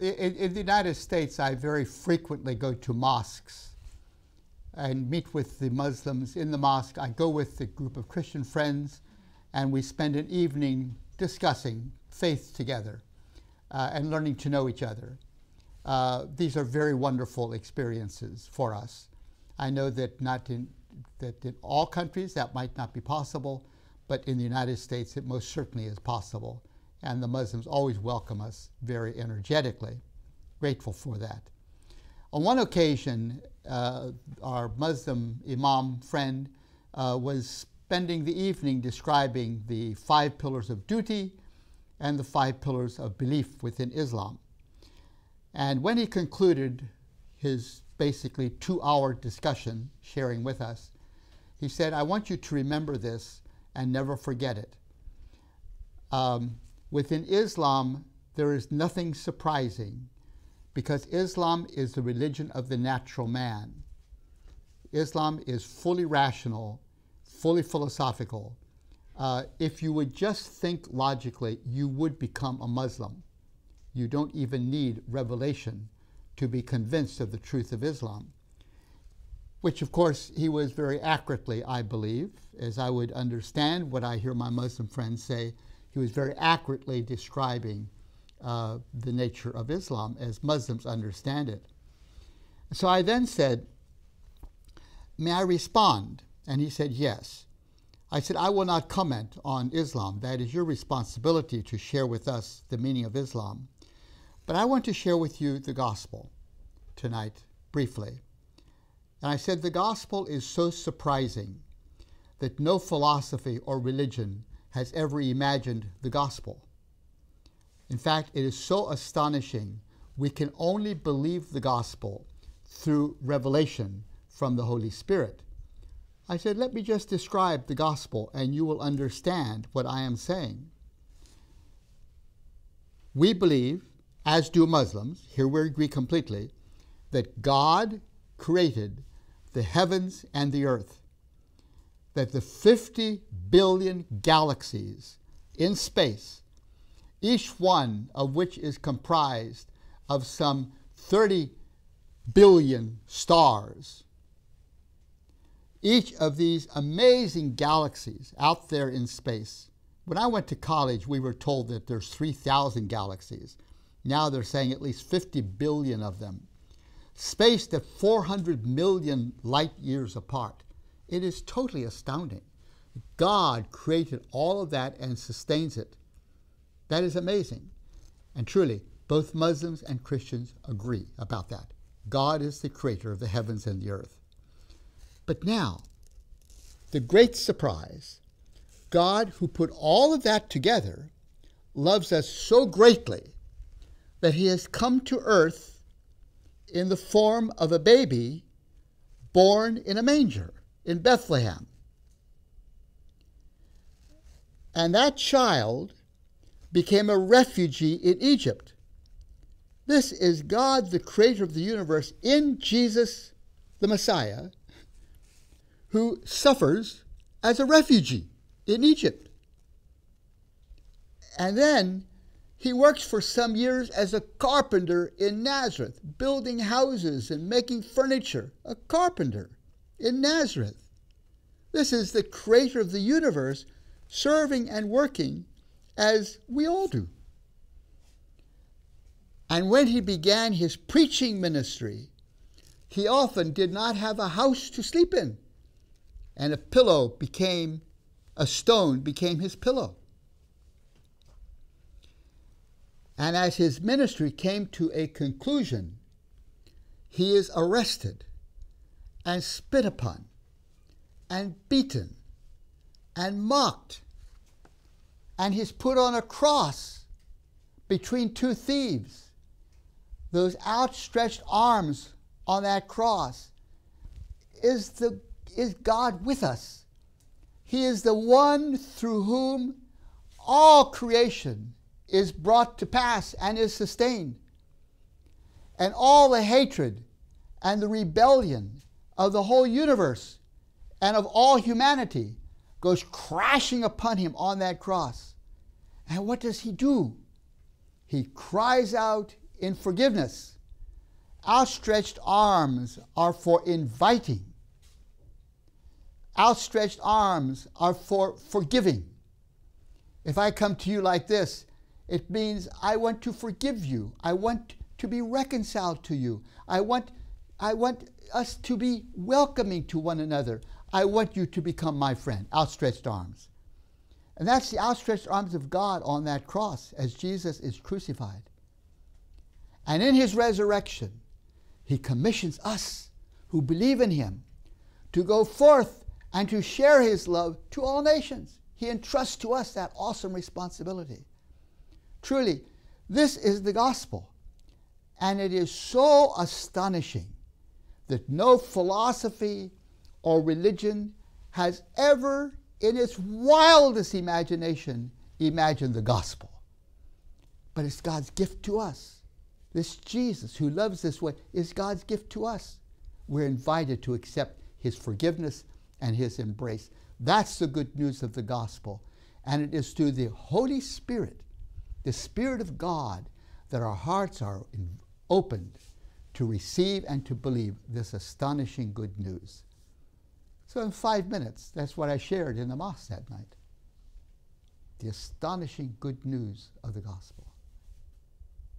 in, in, the United States, I very frequently go to mosques and meet with the Muslims in the mosque. I go with a group of Christian friends, and we spend an evening discussing faith together uh, and learning to know each other. Uh, these are very wonderful experiences for us. I know that not in that in all countries that might not be possible, but in the United States it most certainly is possible. And the Muslims always welcome us very energetically. Grateful for that. On one occasion, uh, our Muslim Imam friend uh, was spending the evening describing the five pillars of duty and the five pillars of belief within Islam. And when he concluded his basically two hour discussion, sharing with us, he said, I want you to remember this and never forget it. Um, within Islam, there is nothing surprising because Islam is the religion of the natural man. Islam is fully rational, fully philosophical. Uh, if you would just think logically, you would become a Muslim. You don't even need revelation to be convinced of the truth of Islam which of course he was very accurately, I believe, as I would understand what I hear my Muslim friends say, he was very accurately describing uh, the nature of Islam as Muslims understand it. So I then said, May I respond? And he said, Yes. I said, I will not comment on Islam. That is your responsibility to share with us the meaning of Islam. But I want to share with you the gospel tonight, briefly. And I said the gospel is so surprising that no philosophy or religion has ever imagined the gospel. In fact, it is so astonishing, we can only believe the gospel through revelation from the Holy Spirit. I said, let me just describe the gospel and you will understand what I am saying. We believe, as do Muslims, here we agree completely, that God created the heavens and the earth, that the 50 billion galaxies in space, each one of which is comprised of some 30 billion stars, each of these amazing galaxies out there in space. When I went to college, we were told that there's 3,000 galaxies. Now they're saying at least 50 billion of them spaced at 400 million light years apart. It is totally astounding. God created all of that and sustains it. That is amazing. And truly, both Muslims and Christians agree about that. God is the creator of the heavens and the earth. But now, the great surprise God, who put all of that together, loves us so greatly that he has come to earth in the form of a baby born in a manger in Bethlehem. And that child became a refugee in Egypt. This is God, the creator of the universe, in Jesus, the Messiah, who suffers as a refugee in Egypt. And then he works for some years as a carpenter in Nazareth, building houses and making furniture. A carpenter in Nazareth. This is the creator of the universe serving and working as we all do. And when he began his preaching ministry, he often did not have a house to sleep in, and a pillow became, a stone became his pillow. And as his ministry came to a conclusion, he is arrested and spit upon and beaten and mocked. And he's put on a cross between two thieves. Those outstretched arms on that cross is, the, is God with us. He is the one through whom all creation is brought to pass and is sustained. And all the hatred and the rebellion of the whole universe and of all humanity goes crashing upon him on that cross. And what does he do? He cries out in forgiveness. Outstretched arms are for inviting. Outstretched arms are for forgiving. If I come to you like this, it means I want to forgive you. I want to be reconciled to you. I want, I want us to be welcoming to one another. I want you to become my friend. Outstretched arms. And that's the outstretched arms of God on that cross as Jesus is crucified. And in his resurrection, he commissions us who believe in him to go forth and to share his love to all nations. He entrusts to us that awesome responsibility. Truly, this is the gospel. And it is so astonishing that no philosophy or religion has ever, in its wildest imagination, imagined the gospel. But it's God's gift to us. This Jesus who loves this way is God's gift to us. We're invited to accept his forgiveness and his embrace. That's the good news of the gospel. And it is through the Holy Spirit, the Spirit of God, that our hearts are opened to receive and to believe this astonishing good news. So, in five minutes, that's what I shared in the mosque that night. The astonishing good news of the gospel.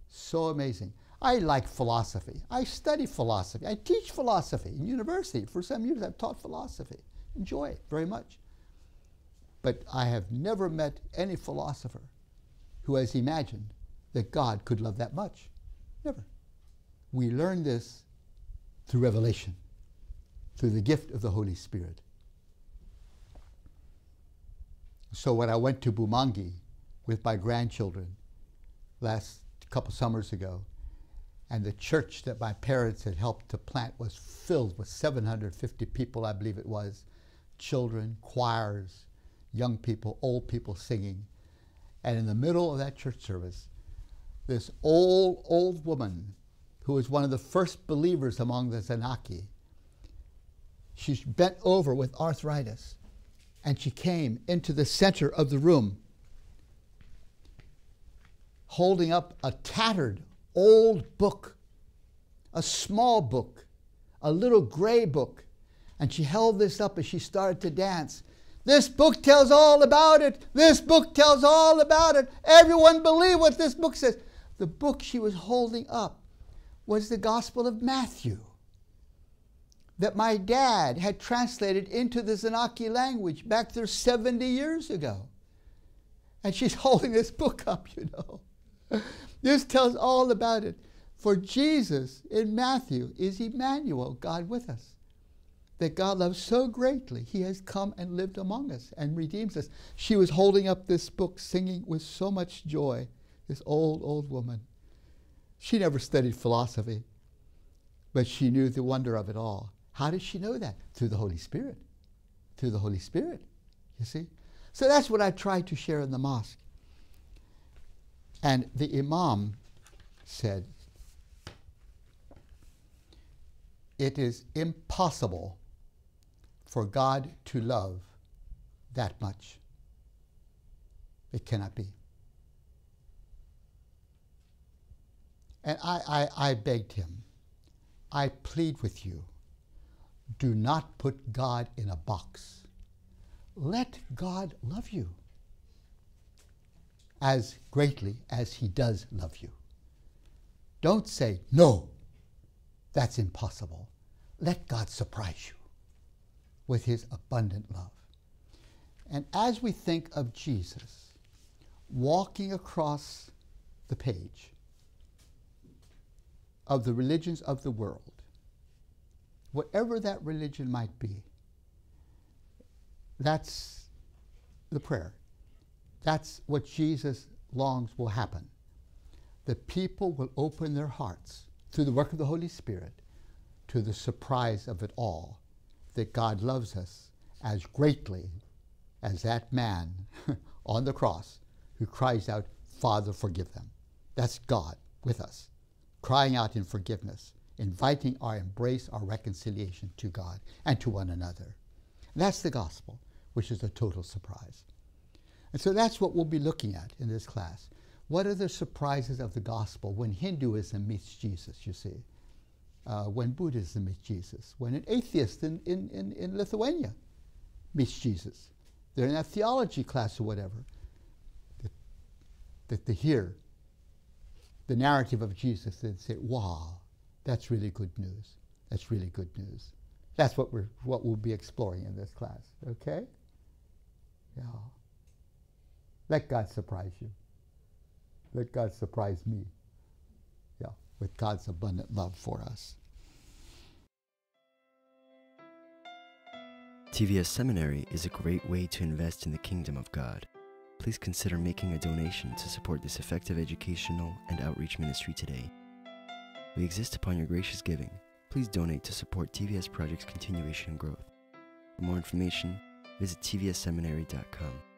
So amazing. I like philosophy. I study philosophy. I teach philosophy in university. For some years, I've taught philosophy enjoy it very much. But I have never met any philosopher who has imagined that God could love that much. Never. We learn this through revelation, through the gift of the Holy Spirit. So when I went to Bumangi with my grandchildren last couple summers ago, and the church that my parents had helped to plant was filled with 750 people, I believe it was, children, choirs, young people, old people singing. And in the middle of that church service, this old, old woman who was one of the first believers among the Zanaki, she's bent over with arthritis, and she came into the center of the room holding up a tattered old book, a small book, a little gray book and she held this up as she started to dance. This book tells all about it. This book tells all about it. Everyone believe what this book says. The book she was holding up was the Gospel of Matthew that my dad had translated into the Zanaki language back there 70 years ago. And she's holding this book up, you know. this tells all about it. For Jesus in Matthew is Emmanuel, God with us that God loves so greatly, He has come and lived among us and redeems us. She was holding up this book, singing with so much joy, this old, old woman. She never studied philosophy, but she knew the wonder of it all. How did she know that? Through the Holy Spirit. Through the Holy Spirit, you see? So that's what I tried to share in the mosque. And the Imam said, It is impossible for God to love that much. It cannot be. And I, I, I begged him, I plead with you, do not put God in a box. Let God love you as greatly as he does love you. Don't say, no, that's impossible. Let God surprise you with his abundant love. And as we think of Jesus walking across the page of the religions of the world, whatever that religion might be, that's the prayer. That's what Jesus longs will happen. The people will open their hearts through the work of the Holy Spirit to the surprise of it all that God loves us as greatly as that man on the cross who cries out, Father, forgive them. That's God with us, crying out in forgiveness, inviting our embrace, our reconciliation to God and to one another. That's the gospel, which is a total surprise. And so that's what we'll be looking at in this class. What are the surprises of the gospel when Hinduism meets Jesus, you see? Uh, when Buddhism meets Jesus, when an atheist in, in, in, in Lithuania meets Jesus. They're in a theology class or whatever. That, that they hear the narrative of Jesus and say, wow, that's really good news. That's really good news. That's what, we're, what we'll be exploring in this class, okay? Yeah. Let God surprise you. Let God surprise me. Yeah, with God's abundant love for us. TVS Seminary is a great way to invest in the kingdom of God. Please consider making a donation to support this effective educational and outreach ministry today. We exist upon your gracious giving. Please donate to support TVS Project's continuation and growth. For more information, visit tvsseminary.com.